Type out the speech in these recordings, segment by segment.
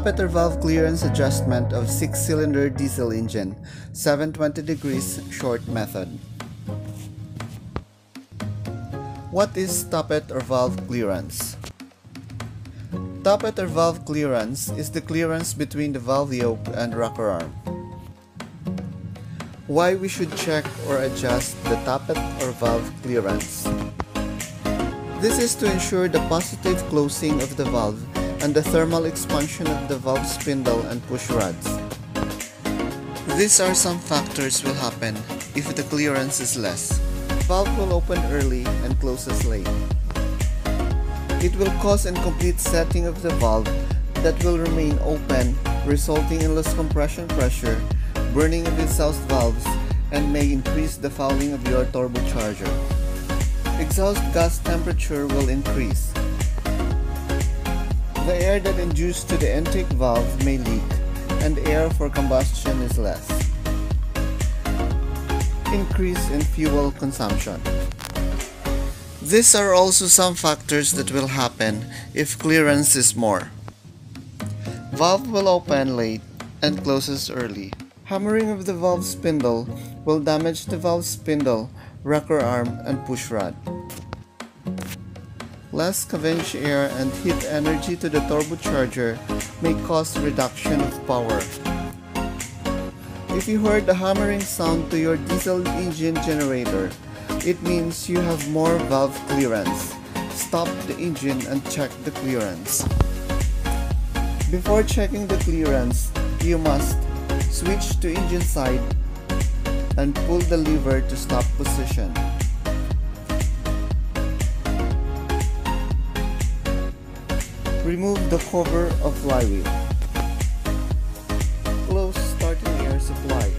Tappet or valve clearance adjustment of 6-cylinder diesel engine, 720 degrees short method. What is tappet or valve clearance? Tappet or valve clearance is the clearance between the valve yoke and rocker arm. Why we should check or adjust the tappet or valve clearance? This is to ensure the positive closing of the valve and the thermal expansion of the valve spindle and push rods. These are some factors will happen if the clearance is less. Valve will open early and closes late. It will cause incomplete setting of the valve that will remain open resulting in less compression pressure, burning of exhaust valves, and may increase the fouling of your turbocharger. Exhaust gas temperature will increase. The air that induced to the intake valve may leak, and air for combustion is less. Increase in fuel consumption. These are also some factors that will happen if clearance is more. Valve will open late and closes early. Hammering of the valve spindle will damage the valve spindle, rocker arm, and push rod. Less scavenge air and heat energy to the turbocharger may cause reduction of power. If you heard the hammering sound to your diesel engine generator, it means you have more valve clearance. Stop the engine and check the clearance. Before checking the clearance, you must switch to engine side and pull the lever to stop position. Remove the cover of flywheel. Close starting air supply.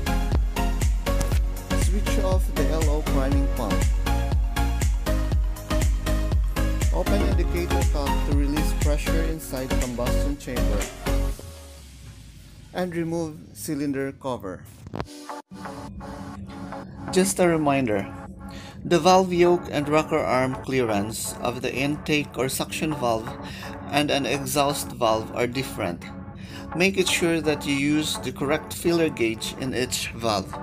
Switch off the LO priming pump. Open indicator cock to release pressure inside combustion chamber. And remove cylinder cover. Just a reminder, the valve yoke and rocker arm clearance of the intake or suction valve and an exhaust valve are different. Make it sure that you use the correct filler gauge in each valve.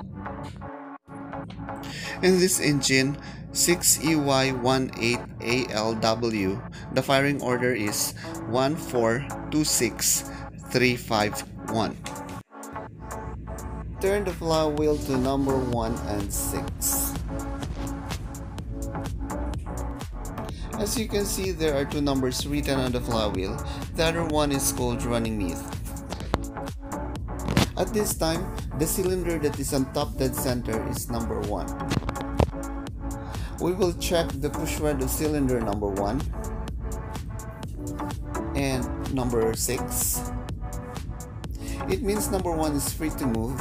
In this engine, 6EY18ALW, the firing order is 1426351. Turn the flywheel to number 1 and 6. As you can see, there are two numbers written on the flywheel. The other one is called running mate. At this time, the cylinder that is on top dead center is number 1. We will check the push rod of cylinder number 1 and number 6. It means number 1 is free to move.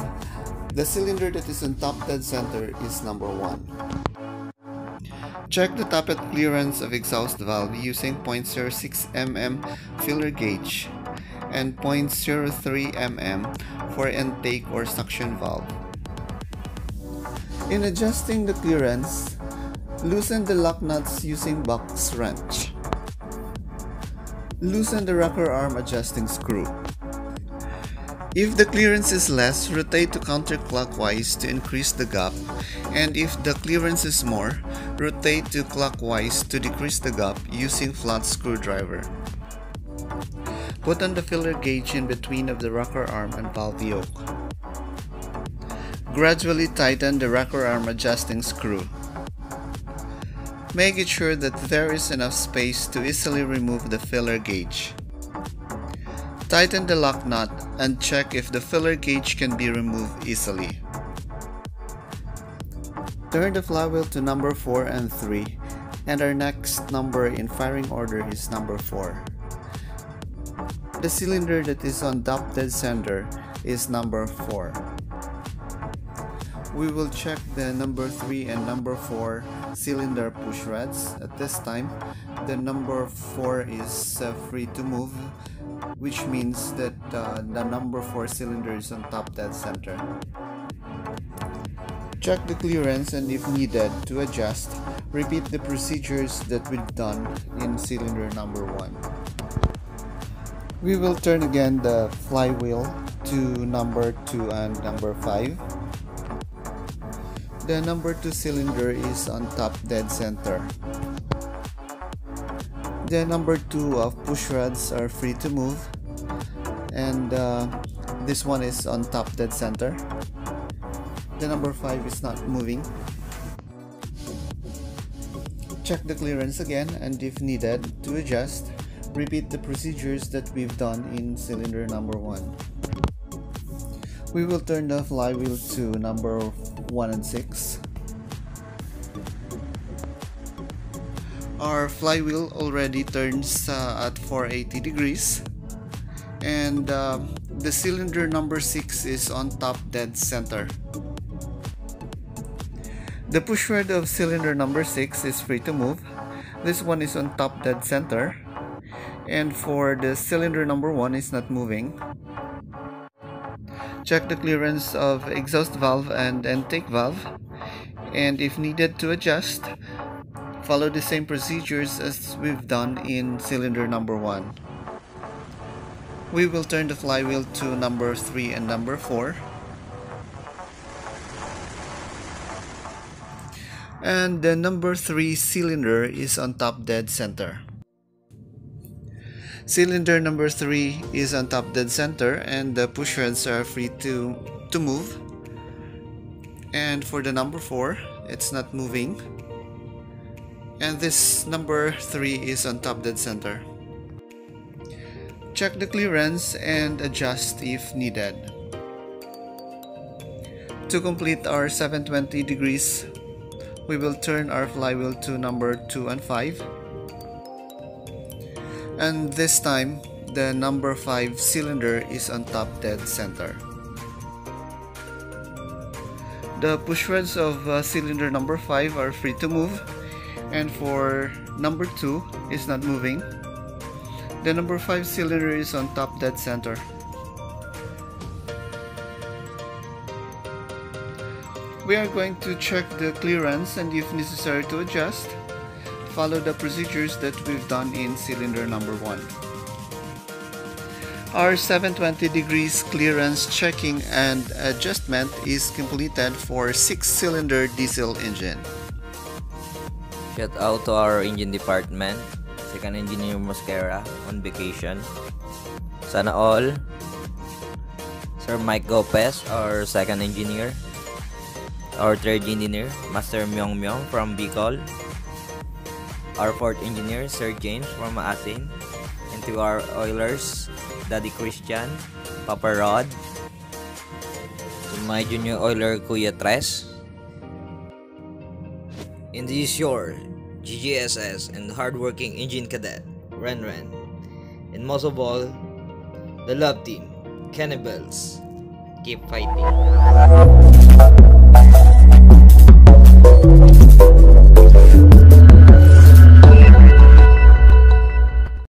The cylinder that is on top dead center is number 1. Check the tappet clearance of exhaust valve using 0.06 mm filler gauge and 0.03 mm for intake or suction valve. In adjusting the clearance, loosen the lock nuts using box wrench. Loosen the rocker arm adjusting screw. If the clearance is less, rotate to counterclockwise to increase the gap, and if the clearance is more, rotate to clockwise to decrease the gap using flat screwdriver. Put on the filler gauge in between of the rocker arm and valve yoke. Gradually tighten the rocker arm adjusting screw. Make it sure that there is enough space to easily remove the filler gauge. Tighten the lock nut and check if the filler gauge can be removed easily. Turn the flywheel to number 4 and 3 and our next number in firing order is number 4. The cylinder that is on top dead center is number 4. We will check the number 3 and number 4 cylinder push rods. At this time, the number 4 is uh, free to move which means that uh, the number 4 cylinder is on top dead center. Check the clearance and if needed to adjust, repeat the procedures that we've done in cylinder number 1. We will turn again the flywheel to number 2 and number 5. The number 2 cylinder is on top dead center. The number 2 of push rods are free to move and uh, this one is on top dead center. The number 5 is not moving. Check the clearance again and if needed to adjust, repeat the procedures that we've done in cylinder number 1. We will turn the flywheel to number 1 and 6. Our flywheel already turns uh, at 480 degrees and uh, the cylinder number 6 is on top dead center. The push rod of cylinder number 6 is free to move. This one is on top dead center. And for the cylinder number 1 is not moving. Check the clearance of exhaust valve and intake valve. And if needed to adjust, follow the same procedures as we've done in cylinder number 1. We will turn the flywheel to number 3 and number 4. And the number 3 cylinder is on top dead center. Cylinder number 3 is on top dead center and the push rods are free to, to move. And for the number 4, it's not moving. And this number 3 is on top dead center. Check the clearance and adjust if needed. To complete our 720 degrees we will turn our flywheel to number 2 and 5 and this time the number 5 cylinder is on top dead center the push rods of uh, cylinder number 5 are free to move and for number 2 is not moving the number 5 cylinder is on top dead center We are going to check the clearance and if necessary to adjust, follow the procedures that we've done in cylinder number 1. Our 720 degrees clearance checking and adjustment is completed for 6-cylinder diesel engine. Shout out to our engine department, Second Engineer Mosquera on vacation. Sana all. Sir Mike Gopez, our second engineer. Our third engineer, Master Myong Myong from Bicol, our fourth engineer, Sir James from Asin, and to our oilers, Daddy Christian, Papa Rod, to my junior oiler, Kuya Tres, and this is GGSS and hardworking engine cadet, Ren Ren, and most of all, the love team, Cannibals. Keep fighting.